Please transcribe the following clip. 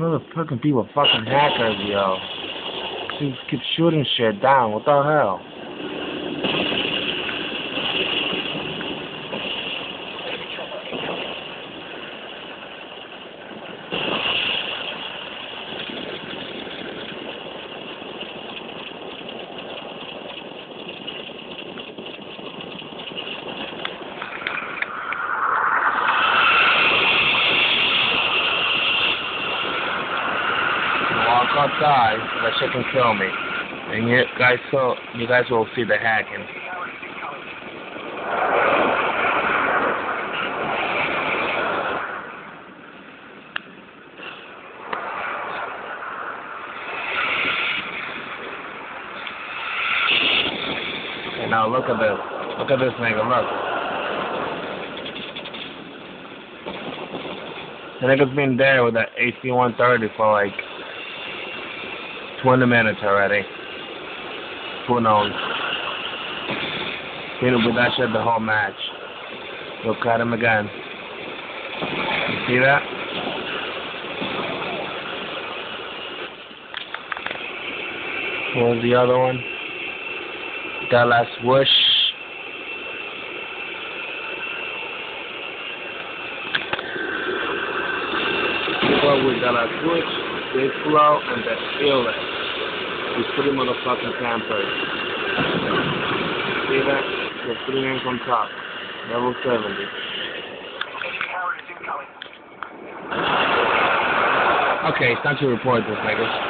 Motherfucking people fucking hackers, yo. Just keep shooting shit down. What the hell? Walk outside, that shit can kill me. And you guys so you guys will see the hacking. Okay, now look at this. Look at this nigga, look. The nigga's been there with that AC-130 for like 20 minutes already. Who knows? Been with that shit the whole match. Look at him again. You see that? Was the other one? Dallas Whoosh. What with Dallas Whoosh, Big Flow, and the illness. These three motherfucking campers. See that? The three names on top. Level 70. Okay, it's time to report this, niggas.